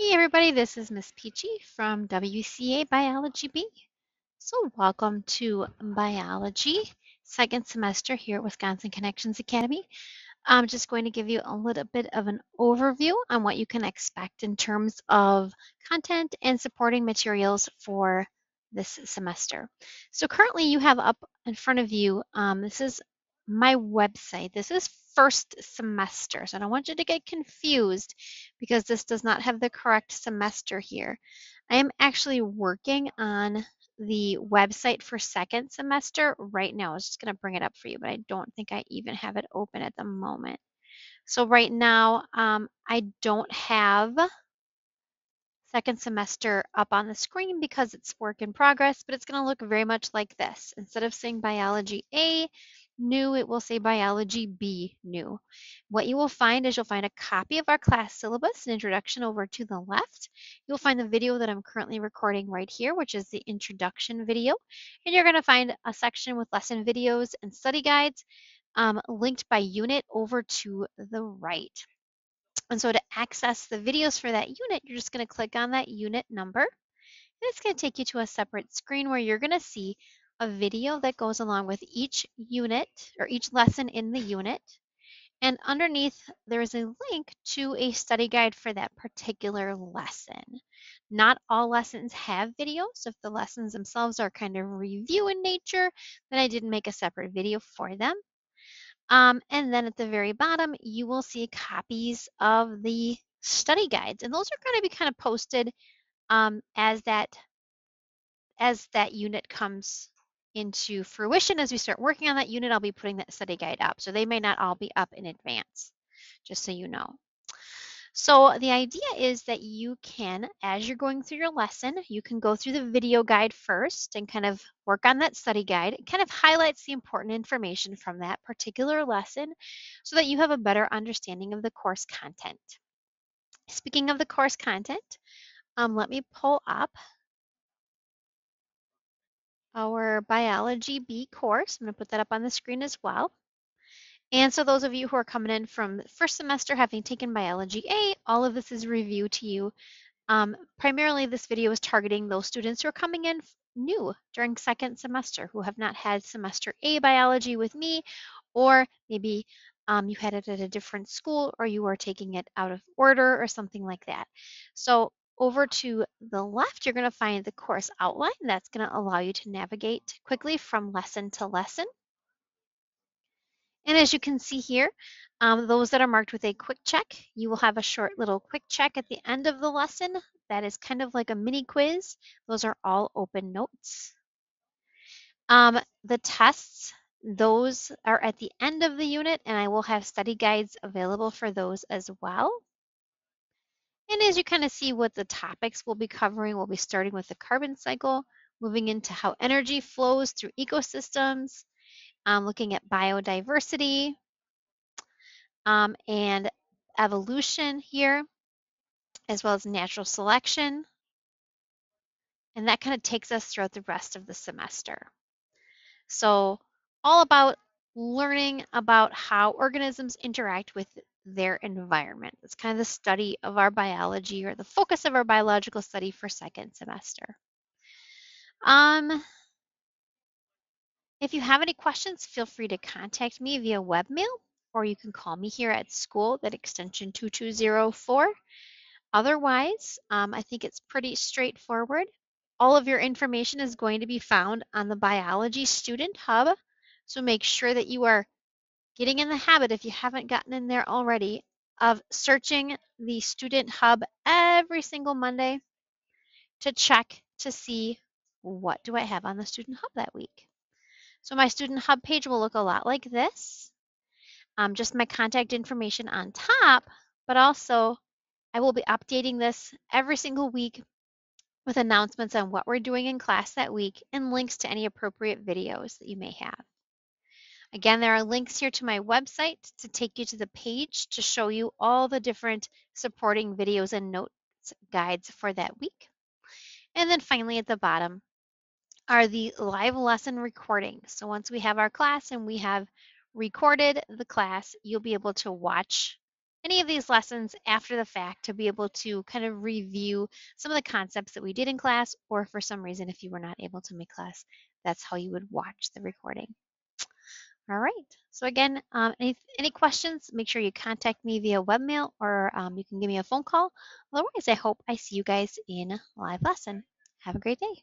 Hey everybody, this is Miss Peachy from WCA Biology B. So welcome to biology, second semester here at Wisconsin Connections Academy. I'm just going to give you a little bit of an overview on what you can expect in terms of content and supporting materials for this semester. So currently you have up in front of you, um, this is my website. This is first semester, so I don't want you to get confused because this does not have the correct semester here. I am actually working on the website for second semester right now. I was just going to bring it up for you, but I don't think I even have it open at the moment. So right now, um, I don't have second semester up on the screen because it's work in progress, but it's going to look very much like this. Instead of saying biology A, new, it will say biology B, new. What you will find is you'll find a copy of our class syllabus, an introduction over to the left. You'll find the video that I'm currently recording right here, which is the introduction video. And you're going to find a section with lesson videos and study guides um, linked by unit over to the right. And so to access the videos for that unit, you're just going to click on that unit number. And it's going to take you to a separate screen where you're going to see a video that goes along with each unit or each lesson in the unit. And underneath, there is a link to a study guide for that particular lesson. Not all lessons have videos. If the lessons themselves are kind of review in nature, then I didn't make a separate video for them. Um, and then at the very bottom, you will see copies of the study guides. And those are going to be kind of posted um, as that as that unit comes into fruition. As we start working on that unit, I'll be putting that study guide up. So they may not all be up in advance, just so you know. So the idea is that you can, as you're going through your lesson, you can go through the video guide first and kind of work on that study guide. It kind of highlights the important information from that particular lesson so that you have a better understanding of the course content. Speaking of the course content, um, let me pull up our Biology B course. I'm going to put that up on the screen as well. And so those of you who are coming in from first semester having taken Biology A, all of this is review to you. Um, primarily, this video is targeting those students who are coming in new during second semester who have not had semester A biology with me, or maybe um, you had it at a different school or you are taking it out of order or something like that. So over to the left, you're going to find the course outline. That's going to allow you to navigate quickly from lesson to lesson. And as you can see here, um, those that are marked with a quick check, you will have a short little quick check at the end of the lesson. That is kind of like a mini quiz. Those are all open notes. Um, the tests, those are at the end of the unit, and I will have study guides available for those as well. And as you kind of see what the topics we'll be covering, we'll be starting with the carbon cycle, moving into how energy flows through ecosystems, um, looking at biodiversity um, and evolution here, as well as natural selection. And that kind of takes us throughout the rest of the semester. So all about learning about how organisms interact with their environment. It's kind of the study of our biology or the focus of our biological study for second semester. Um, if you have any questions, feel free to contact me via webmail or you can call me here at school at extension 2204. Otherwise, um, I think it's pretty straightforward. All of your information is going to be found on the Biology Student Hub. So make sure that you are getting in the habit, if you haven't gotten in there already, of searching the Student Hub every single Monday to check to see what do I have on the Student Hub that week. So my Student Hub page will look a lot like this. Um, just my contact information on top, but also I will be updating this every single week with announcements on what we're doing in class that week and links to any appropriate videos that you may have. Again, there are links here to my website to take you to the page to show you all the different supporting videos and notes guides for that week. And then finally at the bottom, are the live lesson recordings. So once we have our class and we have recorded the class, you'll be able to watch any of these lessons after the fact to be able to kind of review some of the concepts that we did in class, or for some reason, if you were not able to make class, that's how you would watch the recording. All right. So again, um, any, any questions, make sure you contact me via webmail or um, you can give me a phone call. Otherwise, I hope I see you guys in live lesson. Have a great day.